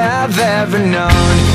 I've ever known.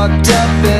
fucked up